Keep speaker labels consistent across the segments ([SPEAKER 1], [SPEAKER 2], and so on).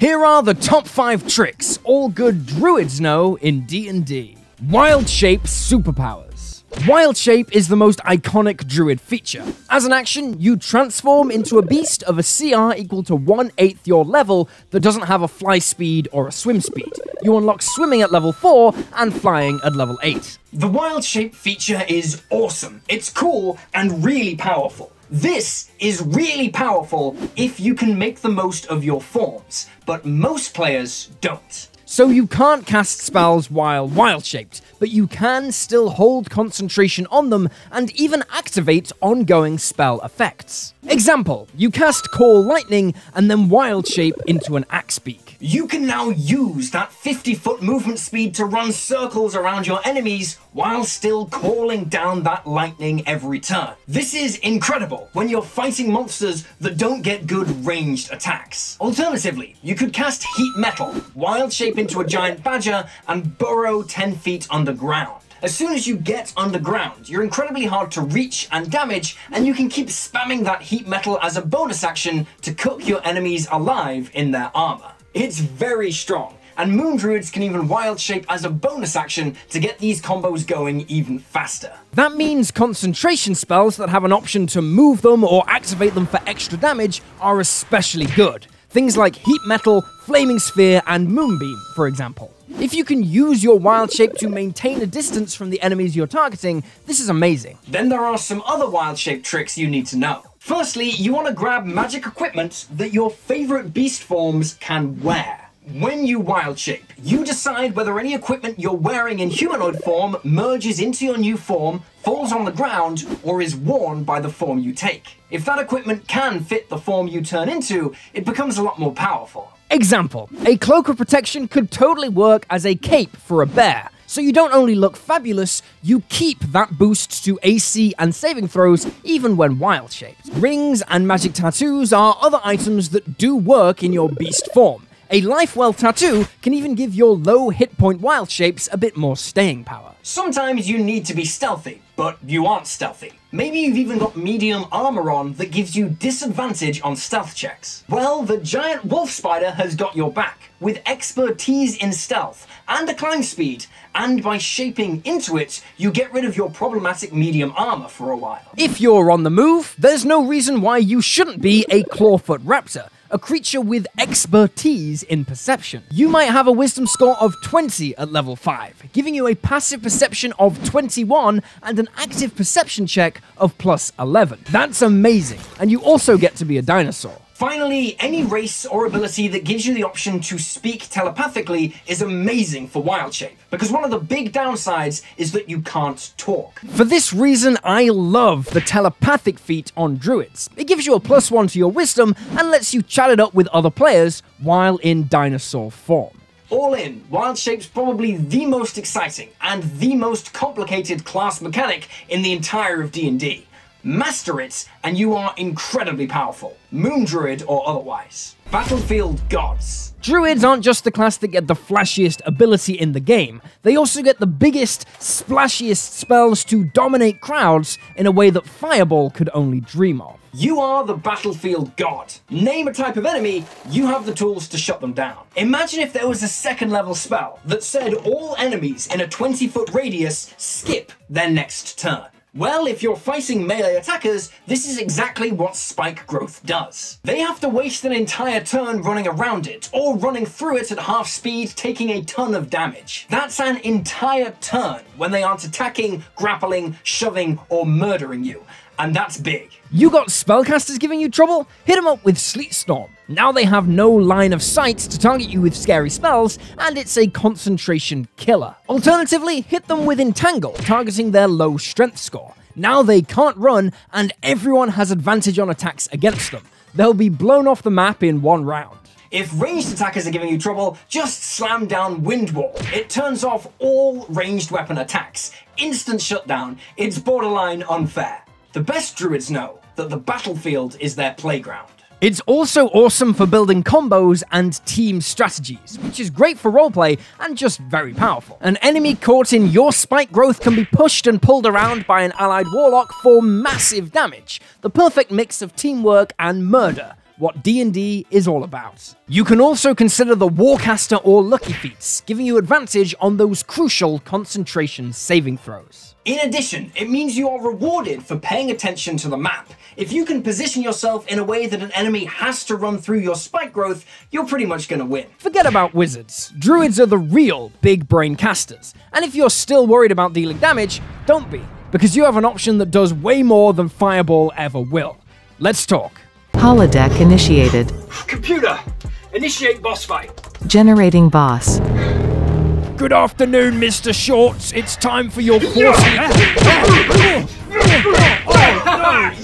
[SPEAKER 1] Here are the top 5 tricks all good druids know in D&D. Wild Shape Superpowers. Wild Shape is the most iconic druid feature. As an action, you transform into a beast of a CR equal to 1 8th your level that doesn't have a fly speed or a swim speed. You unlock swimming at level 4 and flying at level 8.
[SPEAKER 2] The Wild Shape feature is awesome. It's cool and really powerful. This is really powerful if you can make the most of your forms, but most players don't.
[SPEAKER 1] So you can't cast spells while wild shaped, but you can still hold concentration on them and even activate ongoing spell effects. Example, you cast Call Lightning and then wild shape into an axe beak.
[SPEAKER 2] You can now use that 50 foot movement speed to run circles around your enemies while still calling down that lightning every turn. This is incredible when you're fighting monsters that don't get good ranged attacks. Alternatively, you could cast Heat Metal, wild shape into a giant badger, and burrow 10 feet underground. As soon as you get underground, you're incredibly hard to reach and damage, and you can keep spamming that heat metal as a bonus action to cook your enemies alive in their armor. It's very strong, and Moon Druids can even wild shape as a bonus action to get these combos going even faster.
[SPEAKER 1] That means concentration spells that have an option to move them or activate them for extra damage are especially good. Things like Heat Metal, Flaming Sphere, and Moonbeam, for example. If you can use your wild shape to maintain a distance from the enemies you're targeting, this is amazing.
[SPEAKER 2] Then there are some other wild shape tricks you need to know. Firstly, you want to grab magic equipment that your favorite beast forms can wear. When you wild shape, you decide whether any equipment you're wearing in humanoid form merges into your new form, falls on the ground, or is worn by the form you take. If that equipment can fit the form you turn into, it becomes a lot more powerful.
[SPEAKER 1] Example, a cloak of protection could totally work as a cape for a bear. So you don't only look fabulous, you keep that boost to AC and saving throws even when wild shaped. Rings and magic tattoos are other items that do work in your beast form. A Lifewell tattoo can even give your low hit point wild shapes a bit more staying power.
[SPEAKER 2] Sometimes you need to be stealthy, but you aren't stealthy. Maybe you've even got medium armor on that gives you disadvantage on stealth checks. Well, the giant wolf spider has got your back, with expertise in stealth and a climb speed, and by shaping into it, you get rid of your problematic medium armor for a while.
[SPEAKER 1] If you're on the move, there's no reason why you shouldn't be a clawfoot raptor a creature with expertise in perception. You might have a wisdom score of 20 at level 5, giving you a passive perception of 21 and an active perception check of plus 11. That's amazing, and you also get to be a dinosaur.
[SPEAKER 2] Finally, any race or ability that gives you the option to speak telepathically is amazing for Wild Shape, because one of the big downsides is that you can't talk.
[SPEAKER 1] For this reason, I love the telepathic feat on druids. It gives you a plus one to your wisdom and lets you chat it up with other players while in dinosaur form.
[SPEAKER 2] All in, Wild Shape's probably the most exciting and the most complicated class mechanic in the entire of D&D. Master it, and you are incredibly powerful, Moon Druid or otherwise. Battlefield Gods.
[SPEAKER 1] Druids aren't just the class that get the flashiest ability in the game, they also get the biggest, splashiest spells to dominate crowds in a way that Fireball could only dream of.
[SPEAKER 2] You are the battlefield god. Name a type of enemy, you have the tools to shut them down. Imagine if there was a second level spell that said all enemies in a 20 foot radius skip their next turn. Well, if you're facing melee attackers, this is exactly what spike growth does. They have to waste an entire turn running around it, or running through it at half speed, taking a ton of damage. That's an entire turn when they aren't attacking, grappling, shoving, or murdering you and that's big.
[SPEAKER 1] You got spellcasters giving you trouble? Hit them up with Sleet Storm. Now they have no line of sight to target you with scary spells, and it's a concentration killer. Alternatively, hit them with Entangle, targeting their low strength score. Now they can't run, and everyone has advantage on attacks against them. They'll be blown off the map in one round.
[SPEAKER 2] If ranged attackers are giving you trouble, just slam down Wind Wall. It turns off all ranged weapon attacks. Instant shutdown. It's borderline unfair. The best druids know that the battlefield is their playground.
[SPEAKER 1] It's also awesome for building combos and team strategies, which is great for roleplay and just very powerful. An enemy caught in your spike growth can be pushed and pulled around by an allied warlock for massive damage, the perfect mix of teamwork and murder. What D&D is all about. You can also consider the Warcaster or Lucky Feats, giving you advantage on those crucial concentration saving throws.
[SPEAKER 2] In addition, it means you are rewarded for paying attention to the map. If you can position yourself in a way that an enemy has to run through your spike growth, you're pretty much gonna win.
[SPEAKER 1] Forget about wizards. Druids are the real big brain casters. And if you're still worried about dealing damage, don't be, because you have an option that does way more than Fireball ever will. Let's talk.
[SPEAKER 3] Holodeck initiated.
[SPEAKER 4] Computer, initiate boss fight.
[SPEAKER 3] Generating boss.
[SPEAKER 1] Good afternoon, Mr. Shorts. It's time for your course.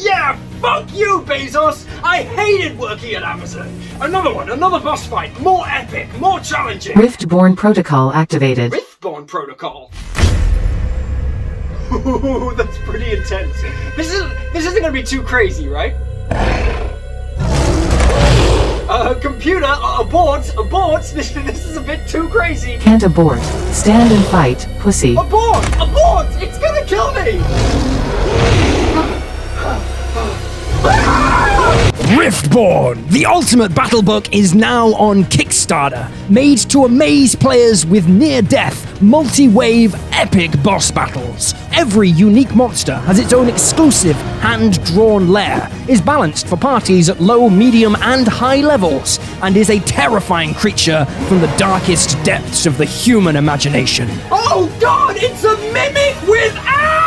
[SPEAKER 4] yeah, fuck you, Bezos. I hated working at Amazon. Another one, another boss fight, more epic, more challenging.
[SPEAKER 3] Riftborne protocol activated.
[SPEAKER 4] Riftborne protocol. Ooh, that's pretty intense. This is this isn't gonna be too crazy, right? Uh, computer, uh, abort, abort. This, this is a bit too crazy.
[SPEAKER 3] Can't abort. Stand and fight, pussy.
[SPEAKER 4] Abort, abort. It's gonna kill me.
[SPEAKER 1] Riftborne, the ultimate battle book, is now on Kickstarter, made to amaze players with near death, multi wave, epic boss battles. Every unique monster has its own exclusive, hand drawn lair, is balanced for parties at low, medium, and high levels, and is a terrifying creature from the darkest depths of the human imagination.
[SPEAKER 4] Oh god, it's a mimic with abs!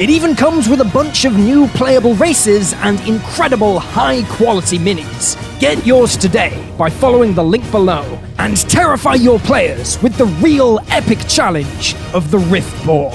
[SPEAKER 1] It even comes with a bunch of new playable races and incredible high quality minis. Get yours today by following the link below and terrify your players with the real epic challenge of the Riftborne.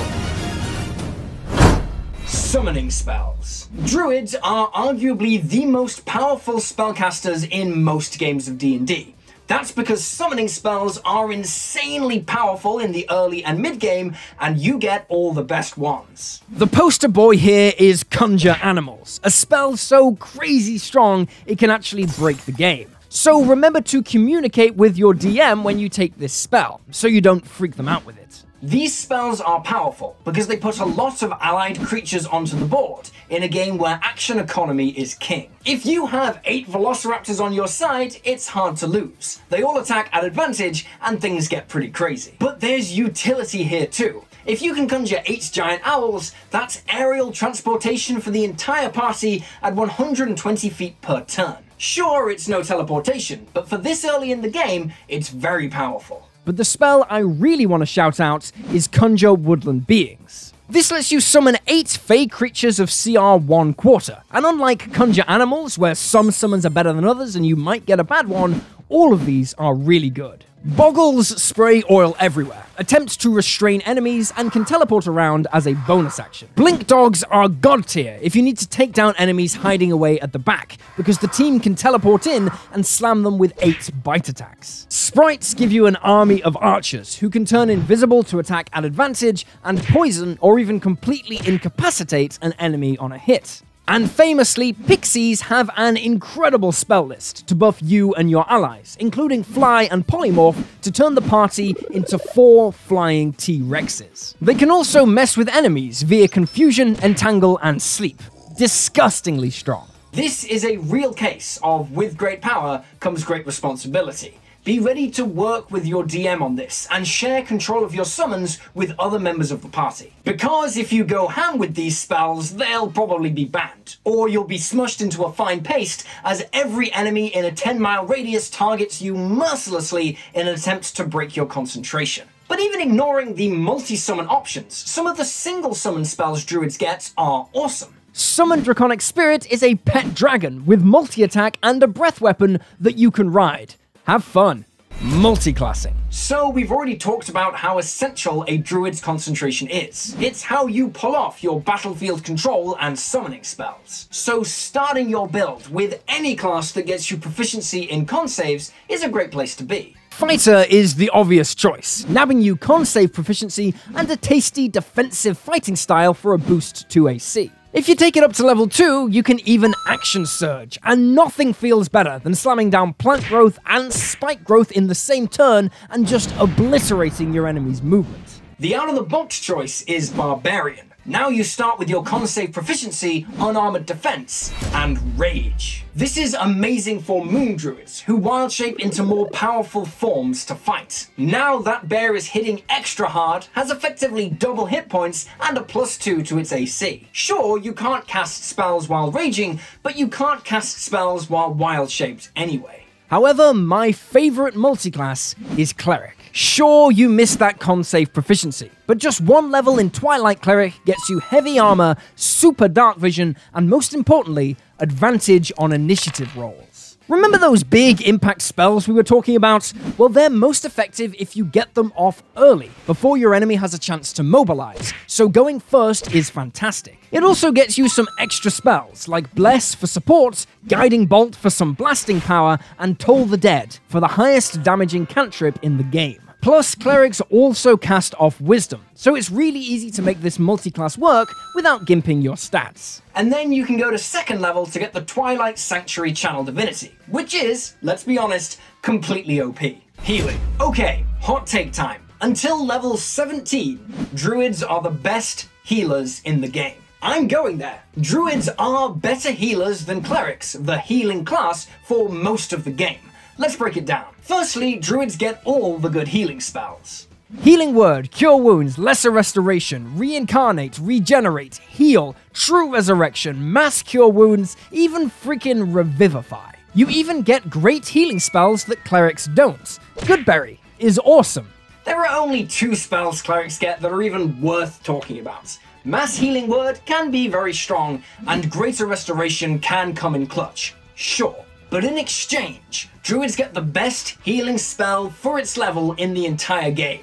[SPEAKER 2] Summoning spells. Druids are arguably the most powerful spellcasters in most games of D&D. That's because summoning spells are insanely powerful in the early and mid game, and you get all the best ones.
[SPEAKER 1] The poster boy here is Conjure Animals, a spell so crazy strong it can actually break the game. So remember to communicate with your DM when you take this spell, so you don't freak them out with it.
[SPEAKER 2] These spells are powerful because they put a lot of allied creatures onto the board in a game where action economy is king. If you have 8 Velociraptors on your side, it's hard to lose. They all attack at advantage and things get pretty crazy. But there's utility here too. If you can conjure 8 giant owls, that's aerial transportation for the entire party at 120 feet per turn. Sure, it's no teleportation, but for this early in the game, it's very powerful.
[SPEAKER 1] But the spell I really want to shout out is Conjure Woodland Beings. This lets you summon 8 fey creatures of CR 1 quarter, and unlike Conjure Animals, where some summons are better than others and you might get a bad one, all of these are really good. Boggles spray oil everywhere, attempt to restrain enemies, and can teleport around as a bonus action. Blink dogs are god tier if you need to take down enemies hiding away at the back, because the team can teleport in and slam them with 8 bite attacks. Sprites give you an army of archers who can turn invisible to attack at advantage and poison or even completely incapacitate an enemy on a hit. And famously, pixies have an incredible spell list to buff you and your allies, including Fly and Polymorph to turn the party into four flying T Rexes. They can also mess with enemies via Confusion, Entangle, and Sleep. Disgustingly strong.
[SPEAKER 2] This is a real case of with great power comes great responsibility. Be ready to work with your DM on this and share control of your summons with other members of the party. Because if you go ham with these spells, they'll probably be banned, or you'll be smushed into a fine paste as every enemy in a 10 mile radius targets you mercilessly in an attempt to break your concentration. But even ignoring the multi-summon options, some of the single summon spells druids get are awesome.
[SPEAKER 1] Summon Draconic Spirit is a pet dragon with multi attack and a breath weapon that you can ride. Have fun. Multiclassing.
[SPEAKER 2] So we've already talked about how essential a druid's concentration is. It's how you pull off your battlefield control and summoning spells. So starting your build with any class that gets you proficiency in con saves is a great place to be.
[SPEAKER 1] Fighter is the obvious choice, nabbing you con save proficiency and a tasty defensive fighting style for a boost to AC. If you take it up to level 2, you can even Action Surge, and nothing feels better than slamming down plant growth and spike growth in the same turn and just obliterating your enemy's movement.
[SPEAKER 2] The out of the box choice is Barbarian. Now you start with your con save proficiency, unarmored defense, and rage. This is amazing for moon druids, who wild shape into more powerful forms to fight. Now that bear is hitting extra hard, has effectively double hit points, and a plus 2 to its AC. Sure, you can't cast spells while raging, but you can't cast spells while wild shaped anyway.
[SPEAKER 1] However, my favourite multiclass is Cleric. Sure, you missed that con save proficiency, but just one level in Twilight Cleric gets you heavy armor, super dark vision, and most importantly, advantage on initiative rolls. Remember those big impact spells we were talking about? Well, they're most effective if you get them off early, before your enemy has a chance to mobilize, so going first is fantastic. It also gets you some extra spells, like Bless for support, Guiding Bolt for some blasting power, and Toll the Dead for the highest damaging cantrip in the game. Plus, clerics also cast off wisdom, so it's really easy to make this multi-class work without gimping your stats.
[SPEAKER 2] And then you can go to second level to get the Twilight Sanctuary Channel Divinity, which is, let's be honest, completely OP. Healing. Okay, hot take time. Until level 17, druids are the best healers in the game. I'm going there. Druids are better healers than clerics, the healing class, for most of the game. Let's break it down. Firstly, druids get all the good healing spells.
[SPEAKER 1] Healing Word, Cure Wounds, Lesser Restoration, Reincarnate, Regenerate, Heal, True Resurrection, Mass Cure Wounds, even freaking Revivify. You even get great healing spells that clerics don't. Goodberry is awesome.
[SPEAKER 2] There are only two spells clerics get that are even worth talking about. Mass Healing Word can be very strong, and Greater Restoration can come in clutch. Sure. But in exchange, druids get the best healing spell for its level in the entire game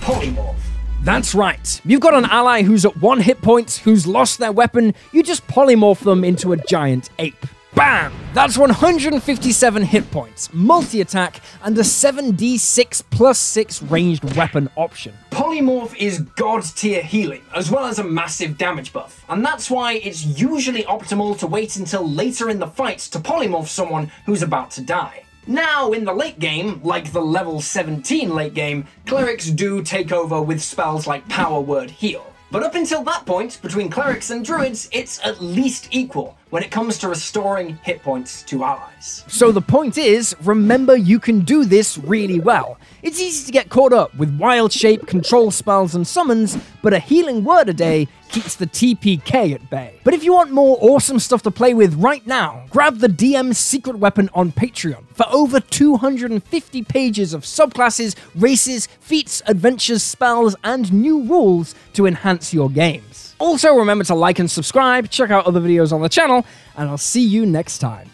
[SPEAKER 2] Polymorph.
[SPEAKER 1] That's right. You've got an ally who's at one hit point, who's lost their weapon, you just polymorph them into a giant ape. Bam! That's 157 hit points, multi attack, and a 7d6 plus 6 ranged weapon option.
[SPEAKER 2] Polymorph is god tier healing, as well as a massive damage buff, and that's why it's usually optimal to wait until later in the fight to polymorph someone who's about to die. Now, in the late game, like the level 17 late game, clerics do take over with spells like Power Word Heal. But up until that point, between clerics and druids, it's at least equal when it comes to restoring hit points to allies.
[SPEAKER 1] So the point is, remember you can do this really well. It's easy to get caught up with wild shape, control spells, and summons, but a healing word a day keeps the TPK at bay. But if you want more awesome stuff to play with right now, grab the DM's secret weapon on Patreon for over 250 pages of subclasses, races, feats, adventures, spells, and new rules to enhance your games. Also, remember to like and subscribe, check out other videos on the channel, and I'll see you next time.